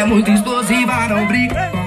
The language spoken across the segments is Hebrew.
é muito explosiva, não brinca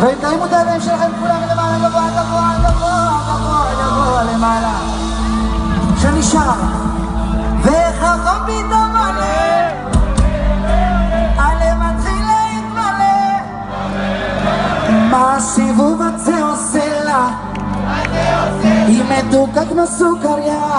חברים, תרימו את הידיים שלכם כולם למעלה, גבוה, גבוה, גבוה, גבוה, גבוה, למעלה. שנשאר. וחכם פתאום עלה, הלב מתחיל להתמלא. מה הסיבוב הזה עושה לה? היא מתוקה כמו סוכריה.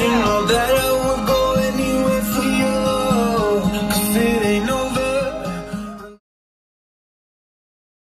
you know that